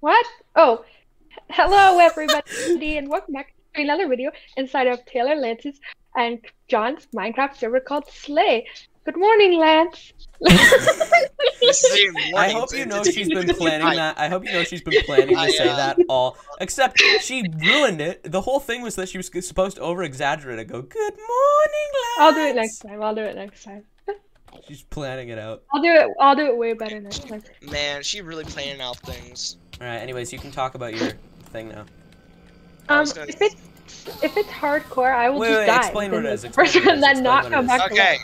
What? Oh, hello everybody, and welcome back to another video inside of Taylor Lance's and John's Minecraft server called Slay. Good morning, Lance. This is even I hope you know she's been planning that. I hope you know she's been planning to say uh, that all. Except she ruined it. The whole thing was that she was supposed to over exaggerate and go, "Good morning, lads." I'll do it next time. I'll do it next time. She's planning it out. I'll do it. I'll do it way better next time. Man, she really planning out things. All right. Anyways, you can talk about your thing now. Um, gonna- if it's if it's hardcore, I will Wait, just wait, die. explain what it within explain First what it one, is, then not come back. Okay,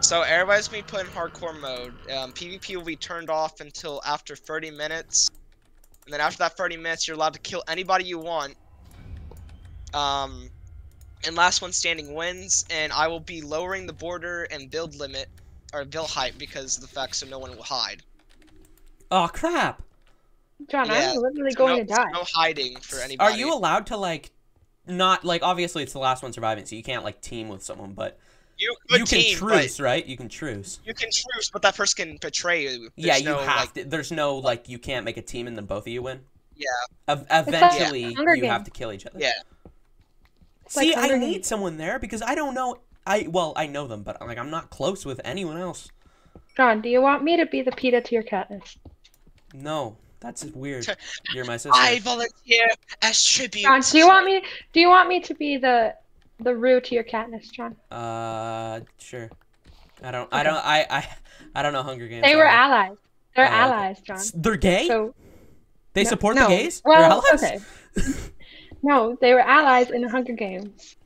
so everybody's gonna be put in hardcore mode. Um, PvP will be turned off until after 30 minutes, and then after that 30 minutes, you're allowed to kill anybody you want. Um, and last one standing wins. And I will be lowering the border and build limit or build height because of the fact so no one will hide. Oh crap! John, Yeah, I'm literally So going no, to die. No hiding for anybody. Are you allowed to like, not like obviously it's the last one surviving, so you can't like team with someone, but You, could you can team, truce, right? You can truce. You can truce, but that person can betray you. yeah, you no, have like, to. There's no like you can't make a team and then both of you win. Yeah. Ev- eventually, Hunger you have to kill each other. Yeah. like See, I need Games. someone there because I don't know. I well, I know them, but like I'm not close with anyone else. John, do you want me to be the Peeta to your Katniss? No, that's weird. You're my sister. I volunteer as tribute. John, do you want me? Do you want me to be the the Rue to your Katniss, John? Uh, sure. I don't. I don't. I. I. I don't know Hunger Games. They were sorry. allies. They're okay. allies, John. They're gay. So they no- support no. the gays. Well, They're allies? okay. no, they were allies in the Hunger Games.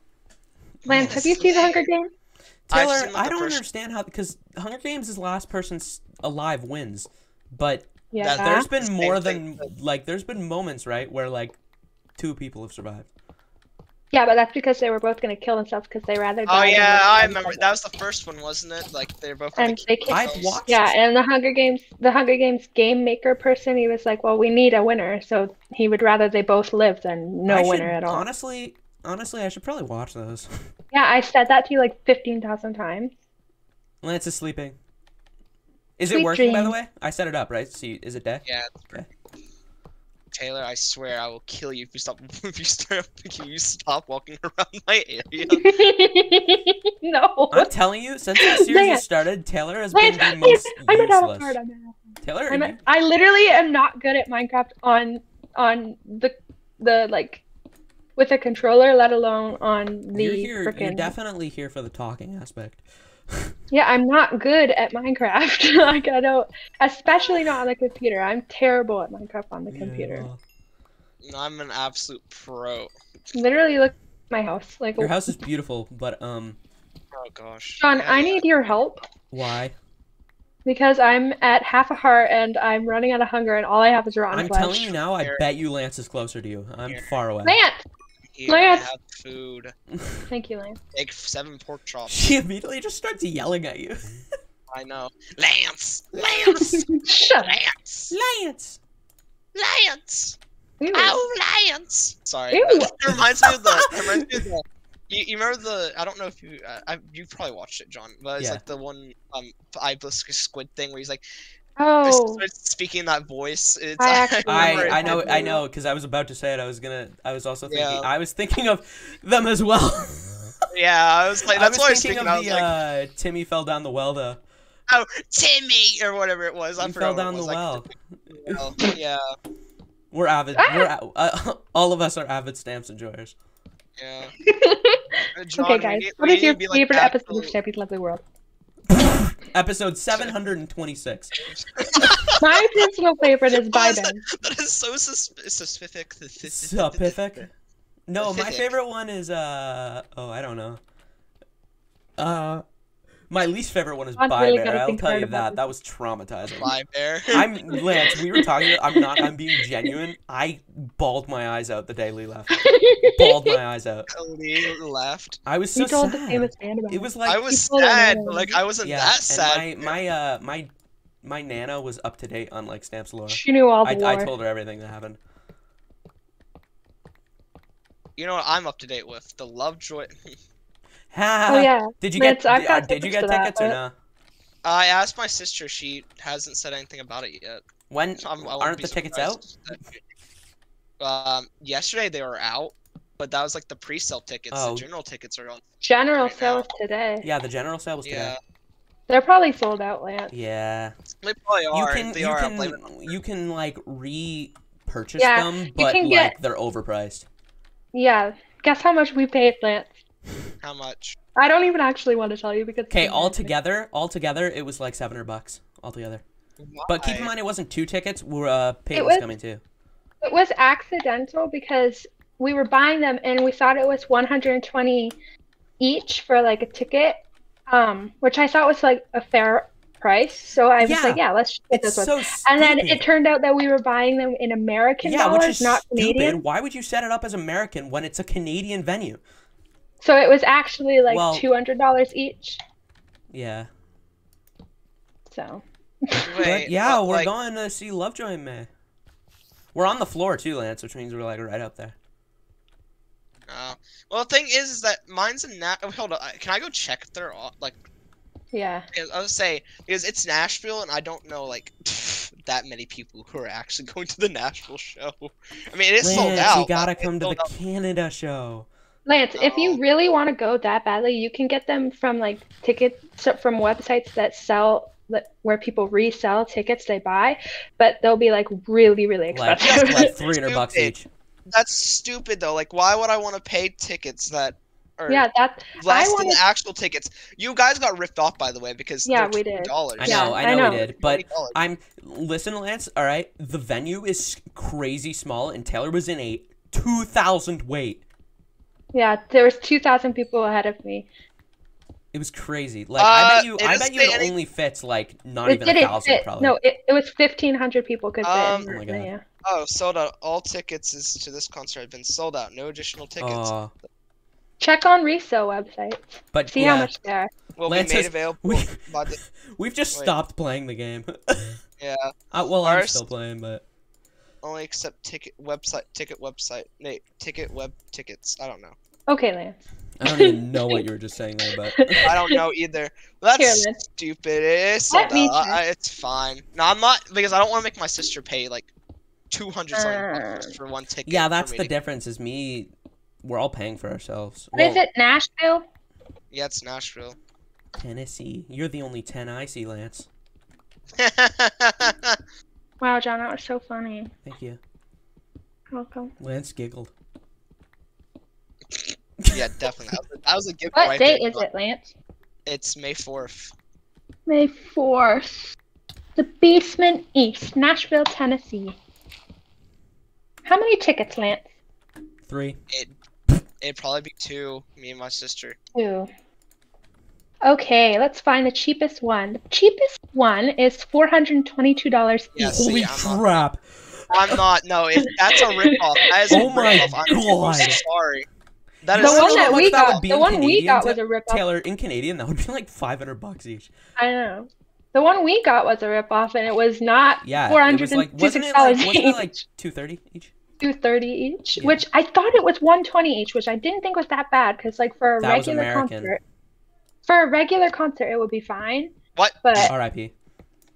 Lance, have you seen the Hunger Games? I've Taylor, I don't understand how because Hunger Games is the last person alive wins, but Yeah. That- there's been more than like there's been moments right where like two people have survived. Yeah, but that's because they were both gonna kill themselves because they rather. Oh die than yeah, I remember. That was the first one, wasn't it? Like they're both. And they killed- I've watched. Yeah, and the Hunger Games, the Hunger Games game maker person, he was like, "Well, we need a winner, so he would rather they both live than no I should- winner at all." Honestly, honestly, I should probably watch those. Yeah, I said that to you like fifteen thousand times. Lance is sleeping. Is it Sweet working by the way? I set it up, right? See, is it dead? Yeah. Okay. Taylor, I swear I will kill you if you stop. If you start, if you stop walking around my area. no. I'm telling you, since the series Lance. has started, Taylor has Lance, been the most I'm at useless. hard. I'm at Taylor, I'm you- a, I literally am not good at Minecraft on on the the like with a controller, let alone on the you're here. You're definitely here for the talking aspect. Yeah, I'm not good at Minecraft. like I don't, especially not on the computer. I'm terrible at Minecraft on the computer. Yeah. I'm an absolute pro. Literally, look at my house. Like, Your house is beautiful, but um, Oh gosh. John, Yeah, I need your help why? because I'm at half a heart and I'm running out of hunger, and all I have is rotten I'm flesh. telling you now. I Here. bet you Lance is closer to you. I'm Here. far away. Lance, Here, I Lance. have food. thank you, Lance. Take seven pork chops. She immediately just starts yelling at you. I know. Lance! Lance! Shut up. Lance! Lance. Lance! Ew. Oh, Lance! Sorry. Ew. It reminds me of the. It reminds me of the. You, you remember the? I don't know if you. Uh, I, you probably watched it, John. But it's Yeah. like the one um eyeless squid thing where he's like Oh, starts speaking that voice. It's, I actually I. I know I know because I was about to say it. I was gonna. I was also thinking. Yeah. I was thinking of them as well. Yeah, I was like, I that's was what I was thinking thinking. I of the like, uh, Timmy fell down the well though. oh, Timmy or whatever it was. I He forgot fell down the like, well. well, yeah, We're avid. Ah! We're uh, all of us are avid stamps enjoyers. yeah. John, okay, guys. need- What we is need your to be, like, favorite episode absolute- of Stampy's Lovely World? Episode 726. My personal favorite is Bye What is Ben. That is so sus- specific. Specific? No, my favorite one is uh oh, I don't know. Uh my least favorite one is I'm Bye really Bear. gotta I'll tell you that. this. That was traumatizing. Live there. I'm Lance, we were talking I'm not I'm being genuine. I bawled my eyes out the day Lee left. Bawled my eyes out. Lee left. I was so You told the sad. famous man about It was like I was people that sad, like I wasn't yeah, that and sad. my my uh my my nana was up to date on like stamps lore. She knew all the I, lore. I told her everything that happened. You know what I'm up to date with? The Lovejoy. oh yeah. Did you Lance, get I've uh, did you tickets get for that, tickets or but- no? I asked my sister. She hasn't said anything about it yet. When I'm, aren't the tickets out? Um, yesterday they were out, but that was like the pre-sale tickets. Oh. The general tickets are on. General Right sales now. today. Yeah, the general sale was today. They're probably sold out, Lance. Yeah. they probably You are. can they you are. Can blame it on- you can like re-purchase Yeah, them, but like get- they're overpriced. Yeah. Guess how much we paid, Lance? How much? I don't even actually want to tell you because. Okay, all together, all together, it was like seven hundred bucks altogether. But keep in mind, it wasn't two tickets. We were uh, It Peyton was was- coming too. It was accidental because we were buying them and we thought it was 120 each for like a ticket, um, which I thought was like a fair price. So I was Yeah, like, yeah, let's get It's this one. so And then it turned out that we were buying them in American yeah, dollars, which is not stupid. Canadian. Why would you set it up as American when it's a Canadian venue? So it was actually like Well- $200 each. Yeah. So Wait, yeah, but, we're like, going to see Lovejoy in May. We're on the floor too, Lance, which means we're like right up there. Oh. well, the thing is, is that mine's in Nat. Oh, hold on. Can I go check if they're all, like? yeah. I was say because it's Nashville, and I don't know like that many people who are actually going to the Nashville show. I mean, it is sold Lance, out. you gotta come to the out. Canada show. Lance, if you Oh. really want to go that badly, you can get them from like tickets from websites that sell where people resell tickets they buy, but they'll be like really, really expensive. like three hundred bucks each. That's stupid though. Like, why would I want to pay tickets that are yeah, that's less I than wanna- the actual tickets? You guys got ripped off, by the way, because Yeah, we did. Dollars. I know, I I know, know. we did, but $20. I'm listen, Lance. All right, the venue is crazy small, and Taylor was in a two thousand wait. Yeah. There was two thousand people ahead of me. It was crazy. Like I Uh, bet you, it I bet you, it only fits like not it even a thousand, probably. No, it, it was fifteen hundred people could fit. Um, in Oh my God. Virginia. Oh, sold out. All tickets is to this concert have been sold out. No additional tickets. Uh, Check on resale websites. but See yeah, how much there. are. will Lance be made says- available we- by the we've just Wait. stopped playing the game. yeah. uh, well, I'm still playing, but Only accept ticket website ticket website Nate ticket web tickets. I don't know. Okay, Lance. I don't even know what you were just saying there. But I don't know either. That's Here, Lance. stupid. It's Let me out. I- It's fine. No, I'm not because I don't want to make my sister pay like two hundred something Uh, for one ticket. yeah, that's the difference. Is me, we're all paying for ourselves. What is Well, it? Nashville? Yeah, it's Nashville. Tennessee. You're the only ten I see, Lance. Wow, John, that was so funny. Thank you. Welcome. Lance giggled. yeah, definitely. That was a, that was a gift What right date there. is it, Lance? It's May fourth. May 4th. The Basement East, Nashville, Tennessee. How many tickets, Lance? Three. It it'd probably be two. Me and my sister. Two. Okay, let's find the cheapest one. The cheapest one is $422 Yeah, each. see, Holy I'm not- crap! I'm not. No, if that's a ripoff. That is Oh a my. I'm God. so sorry. That The is one know that we much that got, the in one we got was a ripoff. Taylor, in Canadian, that would be like five hundred bucks each. I know. The one we got was a ripoff, and it was not Yeah, four it hundred was and like wasn't it like wasn't it like two thirty each? two thirty each, Yeah. which I thought it was one twenty each, which I didn't think was that bad because like for a That regular concert, for a regular concert it would be fine. What? But R.I.P.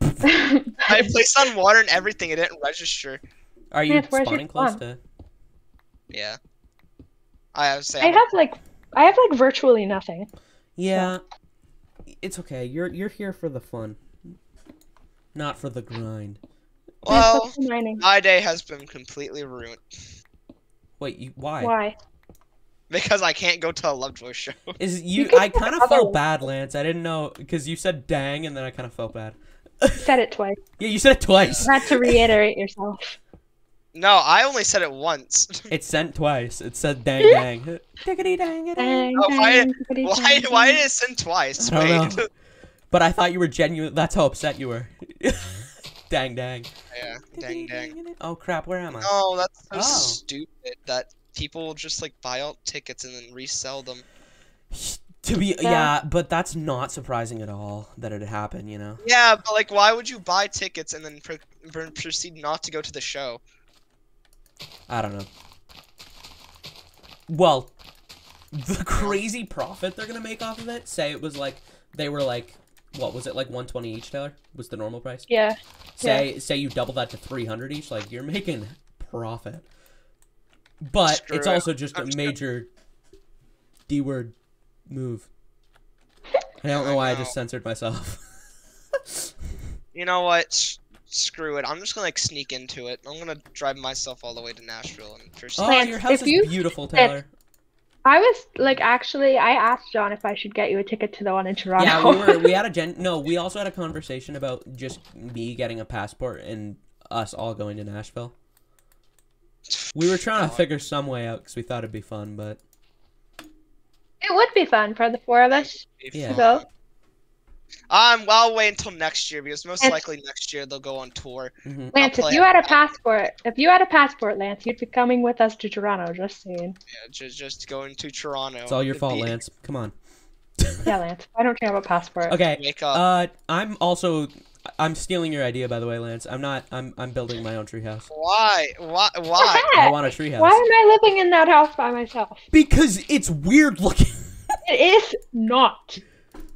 I placed on water and everything. It didn't register. Are you Lance, where's spawning close spawn? to? Yeah. I have to say. I I'm- have like I have like virtually nothing. Yeah, it's okay. You're you're here for the fun, not for the grind. well, What's the mining? my day has been completely ruined Wait, you why? Why? Because I can't go to a Lovejoy show. Is you? can I kind of other felt way. bad, Lance. I didn't know because you said "dang" and then I kind of felt bad. You said it twice. Yeah, you said it twice. You had to reiterate yourself. No, I only said it once. It sent twice. It said "dang dang." Diggity dang dang. Dang, Oh, why- dang, why? dang, Why did it send twice? I don't know. But I thought you were genuine. That's how upset you were. dang dang. yeah. Dang, dang. Oh crap! Where am I? Oh, that's so Oh. stupid. That people just like buy out tickets and then resell them. To be yeah. Yeah. but that's not surprising at all that it happened. You know. Yeah, but like, why would you buy tickets and then pro- pro- proceed not to go to the show? I don't know. Well, the crazy profit they're gonna make off of it. Say it was like they were like, what was it like 120 each? Taylor was the normal price. Yeah. say say you double that to 300 each, like you're making profit. But Screw it's it. also just I'm a just major D word move. I don't know I why I know. just censored myself. You know what? S- screw it. I'm just gonna like sneak into it. I'm gonna drive myself all the way to Nashville and first. oh, Lance, your house if is you- beautiful, Taylor. I was like, actually, I asked John if I should get you a ticket to the one in Toronto. Yeah, we were. We had a gen. No, we also had a conversation about just me getting a passport and us all going to Nashville. We were trying to figure some way out because we thought it'd be fun, but it would be fun for the four of us Yeah. to go. Um, well, I'll wait until next year because most Lance- likely next year they'll go on tour. mhm. Lance, if you had a passport, if you had a passport, Lance, you'd be coming with us to Toronto. Just saying. Yeah, just just going to Toronto. it's all your fault, be- Lance. Come on. Yeah, Lance. I don't care about passport. Okay. Wake up. Uh, I'm also. I'm stealing your idea, by the way, Lance. I'm not. I'm. I'm building my own treehouse. Why? Why? Why? I want a treehouse Why am I living in that house by myself? because it's weird looking. It is not.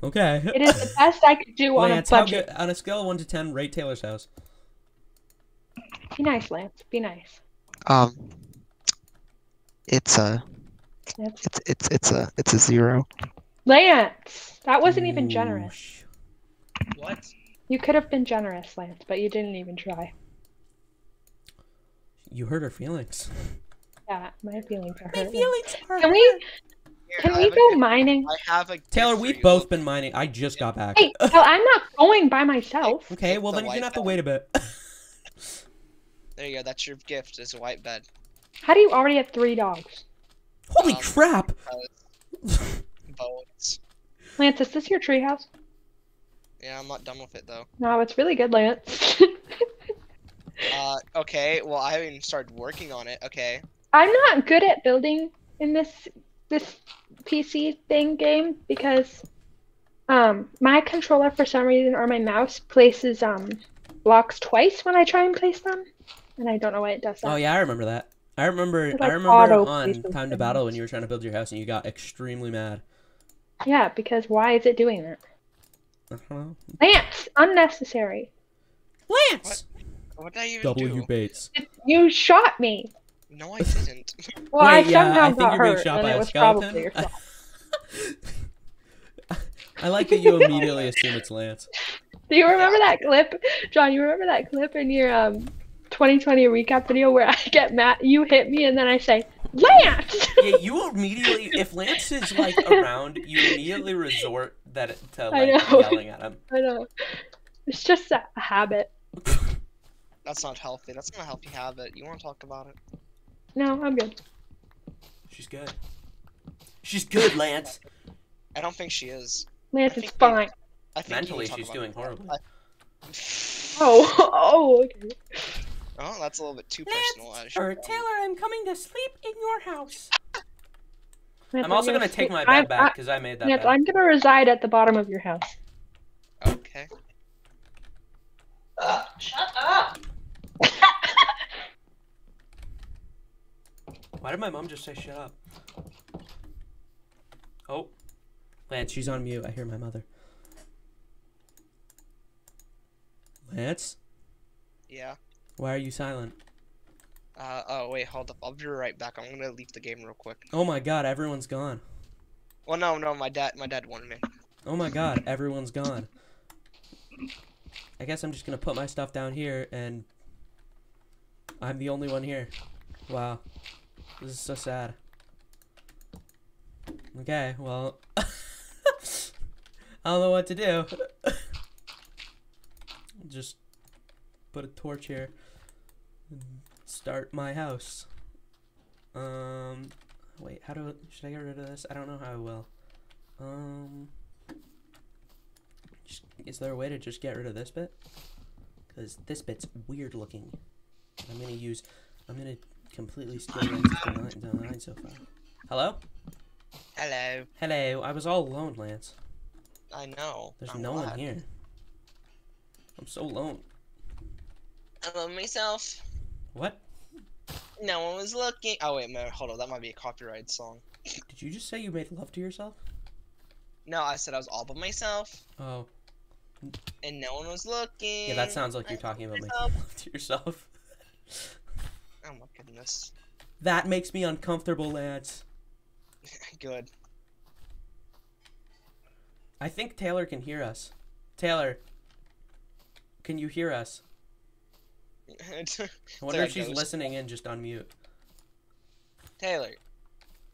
okay. It is the best I could do on Lance, a how budget. good, on a scale of one to ten, rate Taylor's house. Be nice, Lance. Be nice. Um, it's a, Lance. it's it's it's a it's a zero. Lance, that wasn't even generous. What? You could have been generous, Lance, but you didn't even try. You hurt her feelings. Yeah, my feelings are hurt. My hurt. feelings are. Can we Here, can I we have a go mining? I have a Taylor, we've you. both been mining. I just got back. Hey, well, I'm not going by myself. Okay, well then you're gonna have to wait a bit. There you go. That's your gift. Is a white bed. How do you already have three dogs? Holy Um, crap! Bones. Lance, is this your treehouse? Yeah, I'm not done with it though. No, it's really good, Lance. Uh, okay. Well, I haven't even started working on it. Okay. I'm not good at building in this this PC thing game because um my controller for some reason or my mouse places um blocks twice when I try and place them, and I don't know why it does that. Oh yeah, I remember that. I remember. It's I like remember auto on Time to. Battle when you were trying to build your house and you got extremely mad. Yeah, because why is it doing that? I don't know. Lance, unnecessary. Lance, What did I even W do? Bates. You shot me. No, I didn't. Well, Wait, I yeah, somehow I think got you're being hurt, shot and by it a was skeleton. probably your fault. I like that you immediately assume it's Lance. Do you remember that clip, John? You remember that clip in your um 2020 recap video where I get mad, you hit me, and then I say Lance. Yeah, you immediately. If Lance is like around, you immediately resort that to I like know. yelling at him. I know. It's just a habit. That's not healthy. That's not a healthy habit. You want to talk about it? No, I'm good. She's good. She's good, Lance. I don't think she is. Lance is fine. I think Mentally, need to talk she's doing it. horribly. I- Oh, oh, okay. Oh, that's a little bit too personal. I should Or probably- Taylor, I'm coming to sleep in your house. Lance, I'm also gonna take my I'm- bed back because I made that I, bed. I'm gonna reside at the bottom of your house. Okay. Uh, shut up. Why did my mom just say shut up? Oh, Lance, she's on mute. I hear my mother. Lance, Yeah. why are you silent? Uh, oh, wait, hold up. I'll be right back. I'm gonna leave the game real quick. Oh my god, everyone's gone. Well, no, no, my dad, my dad wanted me. Oh my god, everyone's gone. I guess I'm just gonna put my stuff down here and I'm the only one here. Wow. This is so sad. Okay, well I don't know what to do. just put a torch here start my house. Um wait, how do should I get rid of this? I don't know how I will. Um, just, is there a way to just get rid of this bit? Because this bit's weird looking. I'm gonna use. I'm gonna completely steal Lance's design, design so far. Hello? Hello. Hello. I was all alone, Lance. I know. There's I'm no glad. one here. I'm so alone. I love myself. What? No one was looking. Oh wait, no, hold on. That might be a copyright song. Did you just say you made love to yourself? No, I said I was all by myself. Oh. and no one was looking. Yeah, that sounds like you're I talking about making love to yourself. Oh my goodness. That makes me uncomfortable, Lance. Good. I think Taylor can hear us. Taylor, can you hear us? I wonder if she's goes. listening in just on mute. Taylor.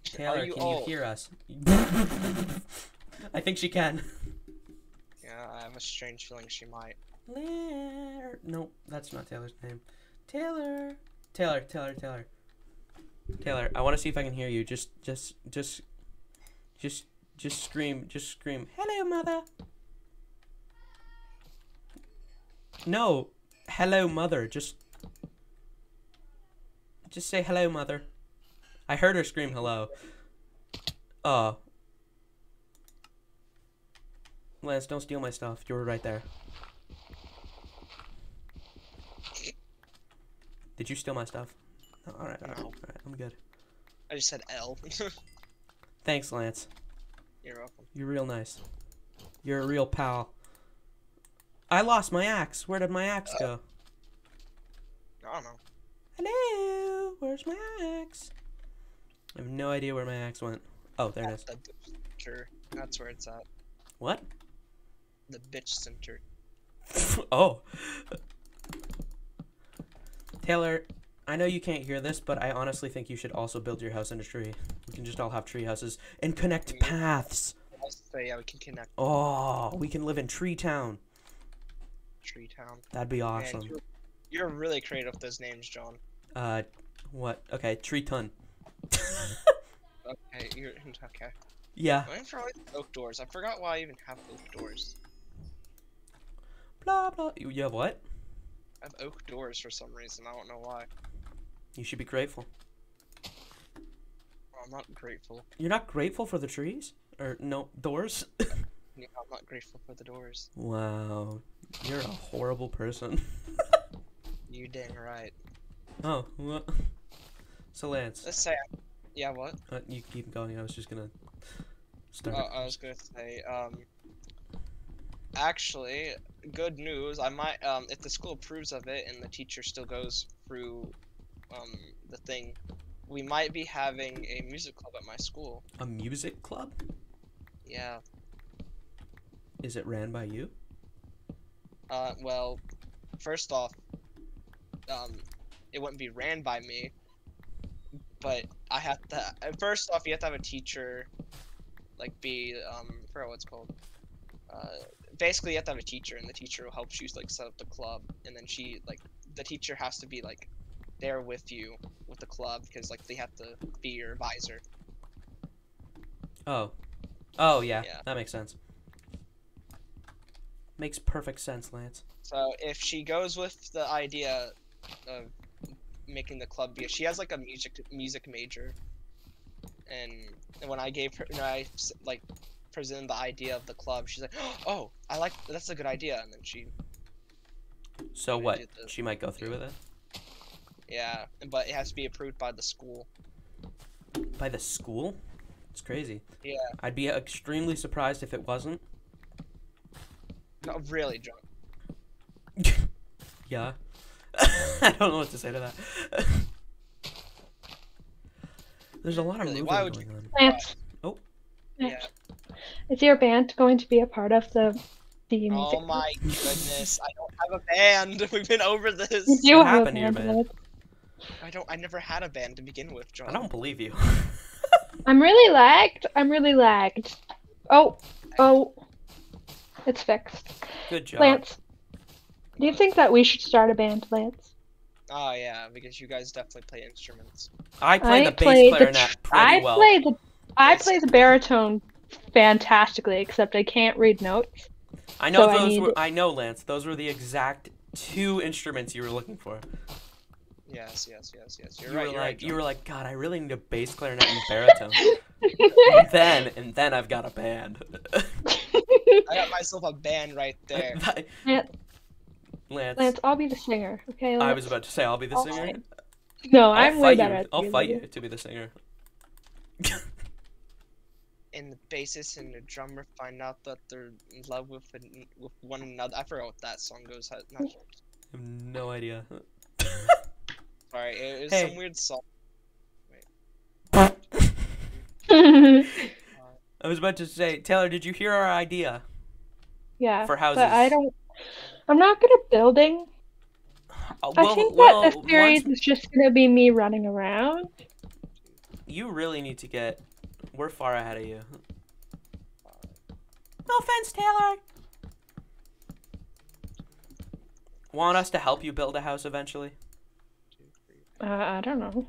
Taylor, you can old? you hear us? I think she can. Yeah, I have a strange feeling she might. Lair. Nope, that's not Taylor's name. Taylor. Taylor, Taylor, Taylor. Taylor, I want to see if I can hear you. Just, just, just, just, just scream, just scream. Hello, mother. No, hello, mother. Just, just say hello, mother. I heard her scream hello. Oh. Lance, don't steal my stuff. You were right there. Did you steal my stuff? All right, all right, No. all right. I'm good. I just said L. Thanks, Lance. You're welcome. You're real nice. You're a real pal. I lost my axe. Where did my axe go? I don't know. Hello, where's my axe? I have no idea where my axe went. Oh, there it is. The bitch center. That's where it's at. What? The bitch center. oh. Taylor, I know you can't hear this, but I honestly think you should also build your house in a tree. We can just all have tree houses and connect paths. I'll yeah, we can connect Oh, we can live in Tree Town. Tree Town. That'd be Man, awesome. you're, you're really creative with those names, John. Uh, what? Okay, Tree Ton. Okay, you're okay. Yeah. I'm for all these oak doors. I forgot why I even have oak doors. Blah blah. You you have what? I have oak doors for some reason. I don't know why. You should be grateful. I'm not grateful. You're not grateful for the trees? Or no doors? Yeah, I'm not grateful for the doors. wow. You're a horrible person. You dang right. oh, what? So Lance, Let's say, yeah, what? uh, you keep going. I was just gonna start. Uh, I was gonna say, um, actually, good news. I might, um, if the school approves of it and the teacher still goes through, um, the thing, we might be having a music club at my school. a music club? Yeah. Is it ran by you? Uh, well, first off, um, it wouldn't be ran by me, but I have to. uh, First off, you have to have a teacher, like be um, I forgot what it's called. Uh, basically, you have to have a teacher, and the teacher will help you like set up the club, and then she like the teacher has to be like there with you with the club because like they have to be your advisor. Oh. Oh yeah, Yeah. that makes sense. Makes perfect sense, Lance. So if she goes with the idea of making the club be, she has like a music music major, and when I gave her, you know, I like presented the idea of the club, she's like, "Oh, I like that's a good idea," and then she, So what? the- She might go through with it yeah, but it has to be approved by the school. by the school. It's crazy. Yeah, I'd be extremely surprised if it wasn't. No, really, John. Yeah. I don't know what to say to that. There's a lot of Really, moving why would going on. Lance. Oh. Yeah. Is your band going to be a part of the the oh music? Oh my goodness, I don't have a band. We've been over this. You do What have a happened to your band, band? I don't. I never had a band to begin with, John. I don't believe you. I'm really lagged. I'm really lagged. Oh, oh, it's fixed. Good job. Lance, do you think that we should start a band, Lance? Oh yeah, because you guys definitely play instruments. I play I the bass play the clarinet tr- pretty I well. play the I play the baritone fantastically, except I can't read notes. I know so I those need- were I know Lance. Those were the exact two instruments you were looking for. Yes, yes, yes, yes. You're you right. were You're like right. you were like God, I really need a bass clarinet and baritone. and then and then I've got a band. I got myself a band right there. Lance, Lance, Lance, I'll be the singer. Okay, Lance. I was about to say I'll be the I'll singer. fight. No, I'll I'm way fight better at I'll fight you to be the singer. and the bassist and the drummer find out that they're in love with an, with one another. I forgot what that song goes. How, not, mm. I have no idea. Sorry, it, it was Hey. some weird song. I was about to say, Taylor, did you hear our idea yeah. for houses? But I don't. I'm not good at building. Uh, I think well, that the series once- is just gonna be me running around. You really need to get. We're far ahead of you. No offense, Taylor. Want us to help you build a house eventually? Uh, I don't know.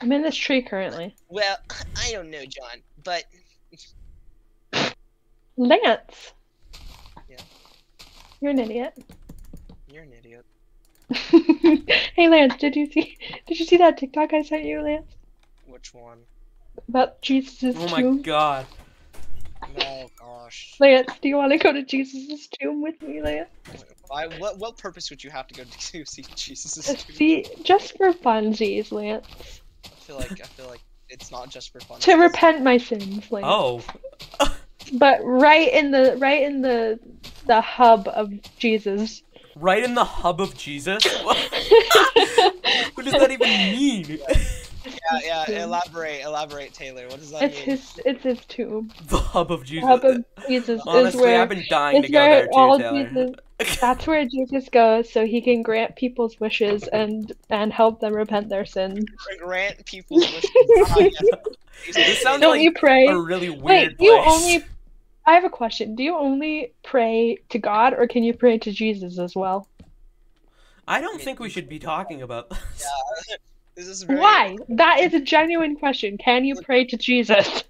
I'm in this tree currently. Well, I don't know, John, but Lance. Yeah. You're an idiot. you're an idiot. hey Lance, did you see did you see that TikTok I sent you, Lance? Which one? About Jesus' Oh my tomb? god. Oh gosh. Lance, do you want to go to Jesus' tomb with me, Lance? Why? What? What purpose would you have to go to see Jesus? Uh, tomb? See, just for funsies, Lance. I feel like I feel like it's not just for fun. To repent my sins, Lance. Oh. But right in the right in the the hub of Jesus. Right in the hub of Jesus? what does that even mean? Yeah, yeah. Elaborate, elaborate, Taylor. What does that It's mean? his it's his tomb. The hub of Jesus. The Jesus. hub of Jesus is Honestly, where I've been dying to go there too, all Taylor. Jesus that's where Jesus goes so he can grant people's wishes and and help them repent their sins. Grant people's wishes. Ah, yes. This sounds Don't like you pray? a really weird Wait, you only I have a question. Do you only pray to God or can you pray to Jesus as well? I don't think we should be talking about this. This is very. Why? That is a genuine question. Can you pray to Jesus?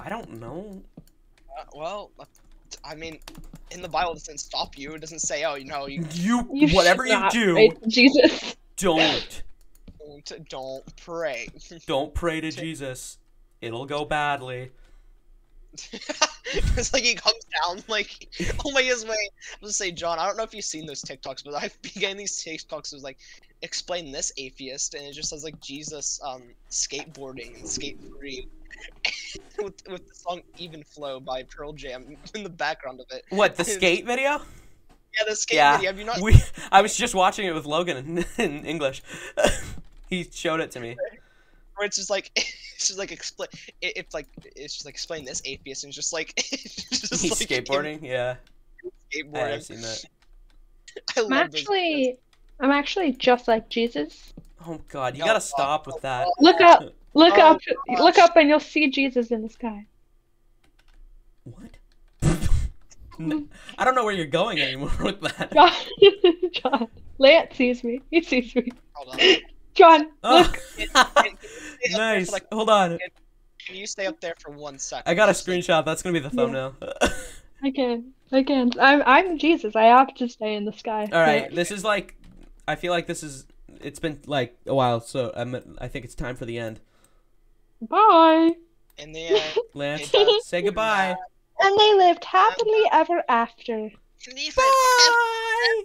I don't know. Uh, well, uh, I mean, in the Bible, it doesn't stop you. It doesn't say, oh, you know, you You, You whatever you do, Jesus. don't. don't, don't pray. Don't pray to Jesus. It'll go badly. it's like he comes down like, oh my goodness, wait. I'm gonna say, John, I don't know if you've seen those TikToks, but I've been getting these TikToks It was like, explain this atheist, and it just says like Jesus um skateboarding and skate free. with, with the song Even Flow by Pearl Jam in the background of it. What, the skate video? Yeah, the skate Yeah. video. Have you not We, I was just watching it with Logan in, in English. he showed it to me. where it's just like it's just like explain it, it's like it's just like explain this atheist and just like it's just He's like him skateboarding, yeah. I've seen that. I I'm love those actually I'm actually just like Jesus. Oh god, you gotta stop with that. Look up look Oh, up look up and you'll see Jesus in the sky. What? N- I don't know where you're going anymore with that. John John. Lance sees me. He sees me. Hold on. John, Oh. look. Nice. like, Hold on. can you stay up there for one second? I got a screenshot. That's gonna be the thumbnail. I can. I can. I'm I'm Jesus. I have to stay in the sky. All right, this is like, I feel like this is. It's been like a while, so I'm. I think it's time for the end. Bye. In the end, Lance, It say goodbye. And they lived happily ever after. Bye.